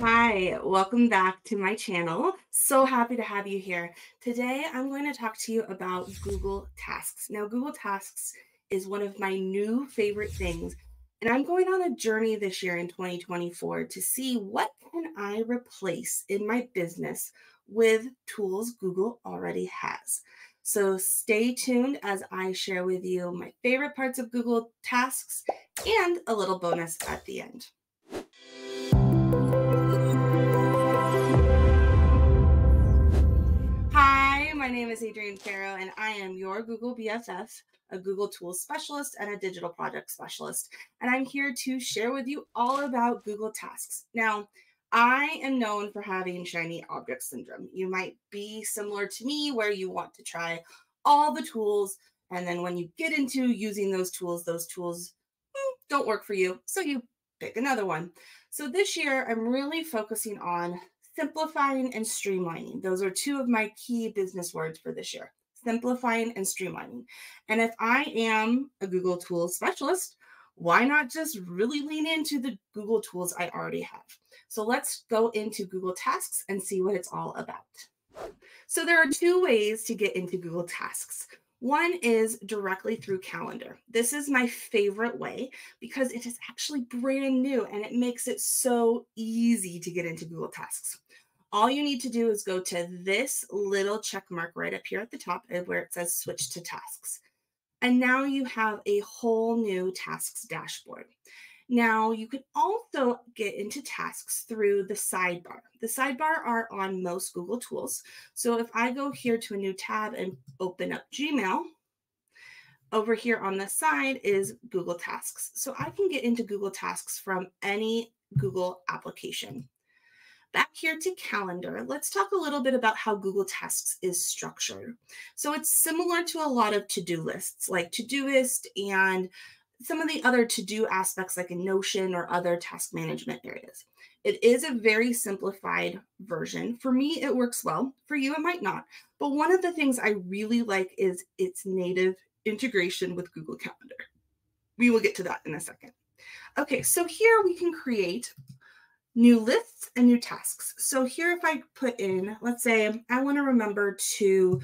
Hi, welcome back to my channel. So happy to have you here. Today, I'm going to talk to you about Google Tasks. Now, Google Tasks is one of my new favorite things, and I'm going on a journey this year in 2024 to see what can I replace in my business with tools Google already has. So stay tuned as I share with you my favorite parts of Google Tasks and a little bonus at the end. My name is Adrienne Farrow, and I am your Google BFF, a Google Tools specialist, and a digital project specialist. And I'm here to share with you all about Google Tasks. Now, I am known for having shiny object syndrome. You might be similar to me, where you want to try all the tools, and then when you get into using those tools, those tools hmm, don't work for you. So you pick another one. So this year, I'm really focusing on simplifying and streamlining. Those are two of my key business words for this year simplifying and streamlining. And if I am a Google Tools specialist, why not just really lean into the Google tools I already have? So let's go into Google Tasks and see what it's all about. So there are two ways to get into Google Tasks. One is directly through Calendar. This is my favorite way because it is actually brand new and it makes it so easy to get into Google Tasks. All you need to do is go to this little check mark right up here at the top eh, where it says switch to tasks. And now you have a whole new tasks dashboard. Now you can also get into tasks through the sidebar. The sidebar are on most Google tools. So if I go here to a new tab and open up Gmail, over here on the side is Google Tasks. So I can get into Google Tasks from any Google application. Back here to calendar, let's talk a little bit about how Google Tasks is structured. So it's similar to a lot of to-do lists like Todoist and some of the other to-do aspects like a Notion or other task management areas. It is a very simplified version. For me, it works well. For you, it might not. But one of the things I really like is its native integration with Google Calendar. We will get to that in a second. Okay, so here we can create new lists and new tasks. So here, if I put in, let's say I want to remember to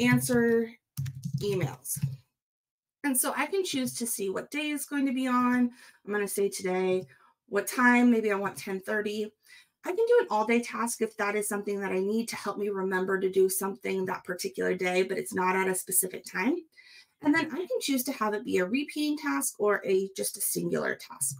answer emails. And so I can choose to see what day is going to be on. I'm going to say today, what time, maybe I want 1030. I can do an all day task if that is something that I need to help me remember to do something that particular day, but it's not at a specific time. And then I can choose to have it be a repeating task or a just a singular task.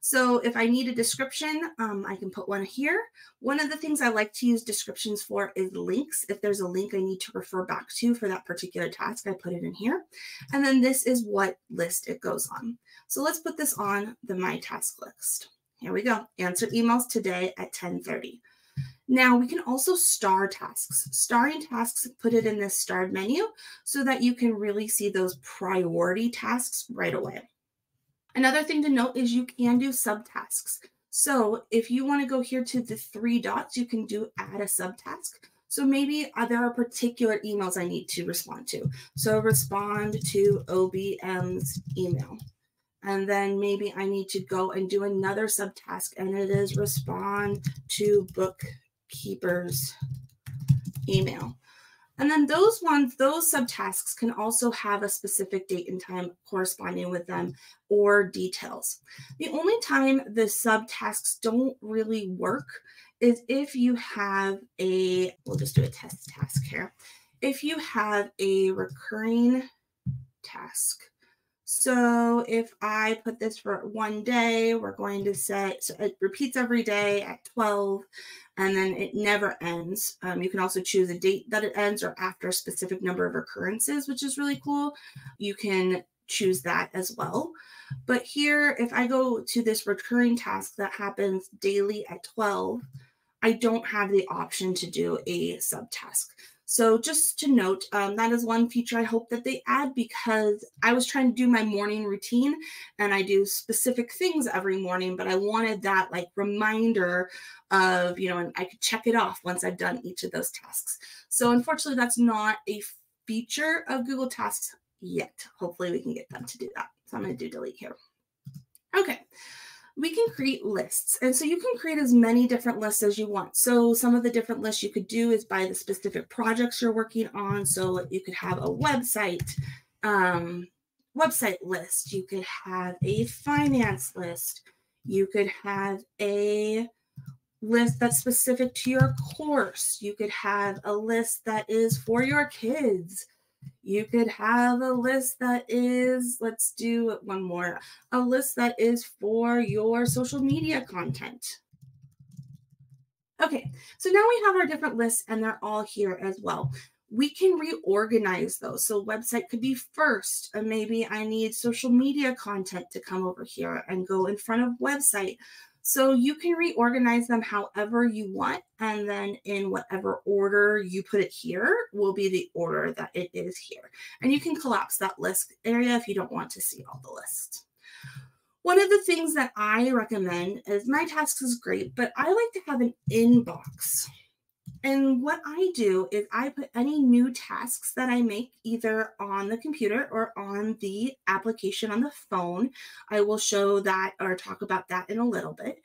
So if I need a description, um, I can put one here. One of the things I like to use descriptions for is links. If there's a link I need to refer back to for that particular task, I put it in here. And then this is what list it goes on. So let's put this on the My Task list. Here we go. Answer emails today at 1030. Now we can also star tasks. Starring tasks, put it in this starred menu so that you can really see those priority tasks right away. Another thing to note is you can do subtasks. So if you want to go here to the three dots, you can do add a subtask. So maybe uh, there are particular emails I need to respond to. So respond to OBM's email. And then maybe I need to go and do another subtask, and it is respond to bookkeeper's email. And then those ones, those subtasks can also have a specific date and time corresponding with them or details. The only time the subtasks don't really work is if you have a, we'll just do a test task here. If you have a recurring task, so if I put this for one day, we're going to say, so it repeats every day at 12, and then it never ends. Um, you can also choose a date that it ends or after a specific number of occurrences, which is really cool. You can choose that as well. But here, if I go to this recurring task that happens daily at 12, I don't have the option to do a subtask. So just to note, um, that is one feature I hope that they add because I was trying to do my morning routine and I do specific things every morning, but I wanted that like reminder of, you know, and I could check it off once I've done each of those tasks. So unfortunately, that's not a feature of Google Tasks yet. Hopefully we can get them to do that. So I'm going to do delete here. Okay. We can create lists. And so you can create as many different lists as you want. So some of the different lists you could do is by the specific projects you're working on. So you could have a website, um, website list. You could have a finance list. You could have a list that's specific to your course. You could have a list that is for your kids. You could have a list that is, let's do one more, a list that is for your social media content. Okay, so now we have our different lists and they're all here as well. We can reorganize those. So website could be first, and maybe I need social media content to come over here and go in front of website. So you can reorganize them however you want. And then in whatever order you put it here will be the order that it is here. And you can collapse that list area if you don't want to see all the lists. One of the things that I recommend is my tasks is great, but I like to have an inbox. And what I do is I put any new tasks that I make either on the computer or on the application on the phone. I will show that or talk about that in a little bit.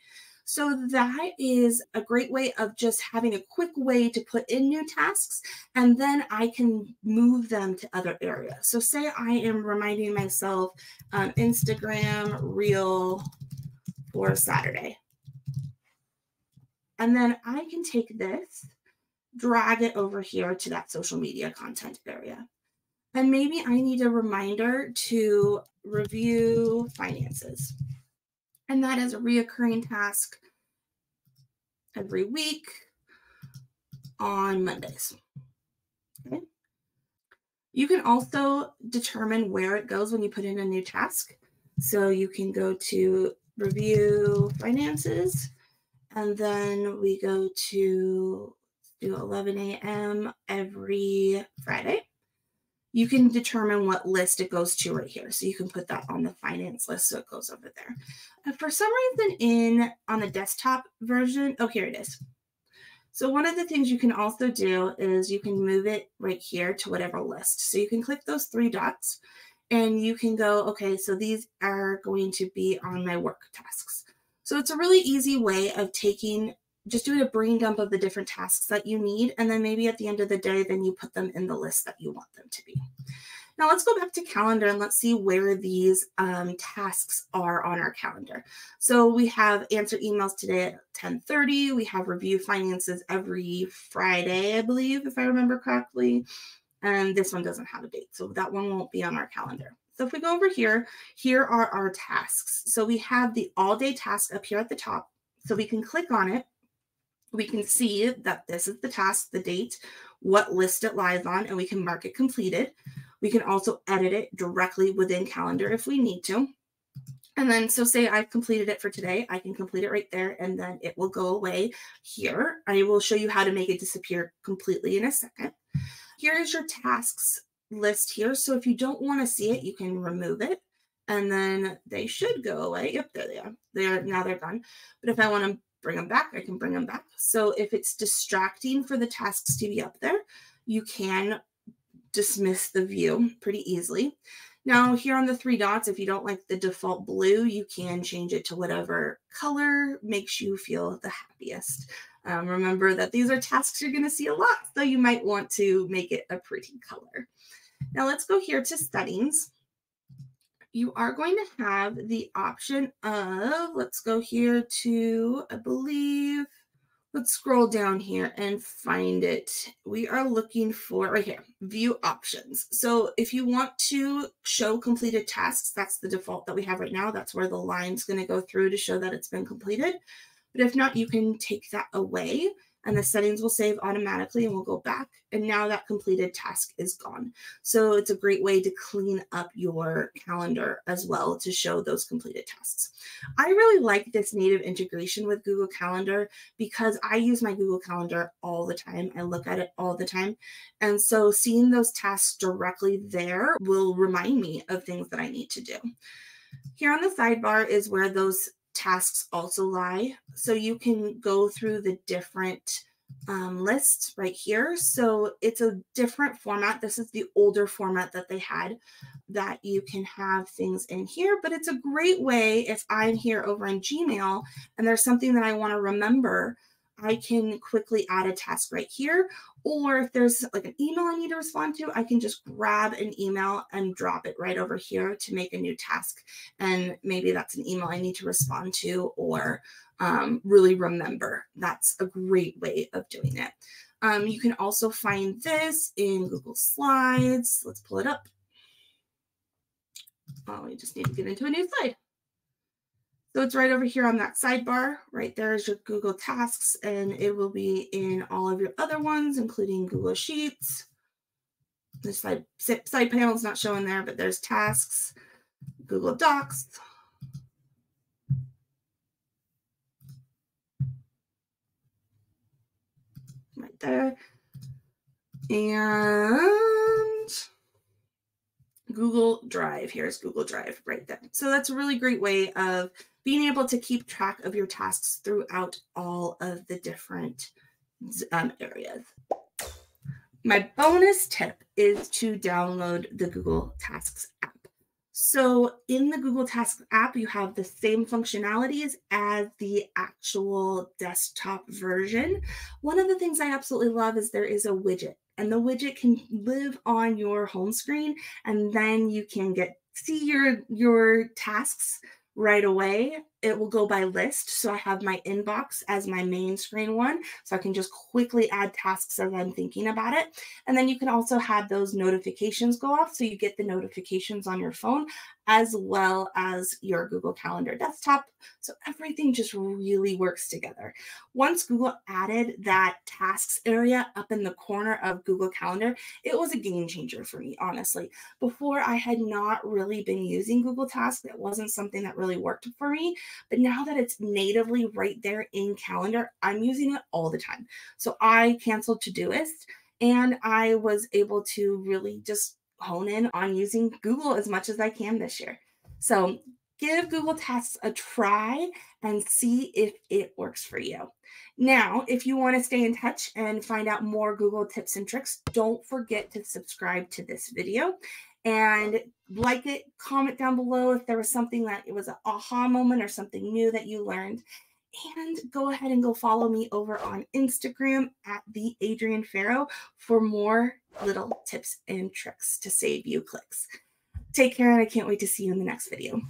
So that is a great way of just having a quick way to put in new tasks and then I can move them to other areas. So say I am reminding myself um, Instagram reel for Saturday. And then I can take this drag it over here to that social media content area. And maybe I need a reminder to review finances. And that is a reoccurring task every week on Mondays. Okay. You can also determine where it goes when you put in a new task. So you can go to review finances, and then we go to do 11 a.m. every Friday. You can determine what list it goes to right here. So you can put that on the finance list so it goes over there. And for some reason in on the desktop version, oh, here it is. So one of the things you can also do is you can move it right here to whatever list. So you can click those three dots and you can go, okay, so these are going to be on my work tasks. So it's a really easy way of taking just doing a brain dump of the different tasks that you need. And then maybe at the end of the day, then you put them in the list that you want them to be. Now let's go back to calendar and let's see where these um, tasks are on our calendar. So we have answer emails today at 1030. We have review finances every Friday, I believe, if I remember correctly. And this one doesn't have a date. So that one won't be on our calendar. So if we go over here, here are our tasks. So we have the all day task up here at the top. So we can click on it we can see that this is the task, the date, what list it lies on, and we can mark it completed. We can also edit it directly within calendar if we need to. And then, so say I've completed it for today, I can complete it right there and then it will go away here. I will show you how to make it disappear completely in a second. Here is your tasks list here. So if you don't want to see it, you can remove it and then they should go away. Yep, there they are. They're now they're gone. But if I want to bring them back, I can bring them back. So if it's distracting for the tasks to be up there, you can dismiss the view pretty easily. Now here on the three dots, if you don't like the default blue, you can change it to whatever color makes you feel the happiest. Um, remember that these are tasks you're going to see a lot, so you might want to make it a pretty color. Now let's go here to settings you are going to have the option of, let's go here to, I believe, let's scroll down here and find it. We are looking for right here, view options. So if you want to show completed tasks, that's the default that we have right now. That's where the line's going to go through to show that it's been completed. But if not, you can take that away and the settings will save automatically and we'll go back. And now that completed task is gone. So it's a great way to clean up your calendar as well to show those completed tasks. I really like this native integration with Google Calendar because I use my Google Calendar all the time. I look at it all the time. And so seeing those tasks directly there will remind me of things that I need to do. Here on the sidebar is where those tasks also lie. So you can go through the different um, list right here. So it's a different format. This is the older format that they had that you can have things in here, but it's a great way if I'm here over in Gmail and there's something that I want to remember, I can quickly add a task right here. Or if there's like an email I need to respond to, I can just grab an email and drop it right over here to make a new task. And maybe that's an email I need to respond to or um, really remember. That's a great way of doing it. Um, you can also find this in Google Slides. Let's pull it up. Oh, we just need to get into a new slide. So it's right over here on that sidebar. Right there is your Google Tasks, and it will be in all of your other ones, including Google Sheets. The side, side panel is not showing there, but there's Tasks, Google Docs, right there. And Google Drive. Here's Google Drive right there. So that's a really great way of being able to keep track of your tasks throughout all of the different um, areas. My bonus tip is to download the Google Tasks app. So in the Google Tasks app, you have the same functionalities as the actual desktop version. One of the things I absolutely love is there is a widget and the widget can live on your home screen and then you can get see your your tasks right away it will go by list. So I have my inbox as my main screen one. So I can just quickly add tasks as I'm thinking about it. And then you can also have those notifications go off. So you get the notifications on your phone as well as your Google Calendar desktop. So everything just really works together. Once Google added that tasks area up in the corner of Google Calendar, it was a game changer for me, honestly. Before I had not really been using Google Tasks, it wasn't something that really worked for me. But now that it's natively right there in calendar, I'm using it all the time. So I canceled Todoist and I was able to really just hone in on using Google as much as I can this year. So give Google Tasks a try and see if it works for you. Now, if you want to stay in touch and find out more Google tips and tricks, don't forget to subscribe to this video and like it, comment down below if there was something that it was an aha moment or something new that you learned. And go ahead and go follow me over on Instagram at the Adrienne Farrow for more little tips and tricks to save you clicks. Take care, and I can't wait to see you in the next video.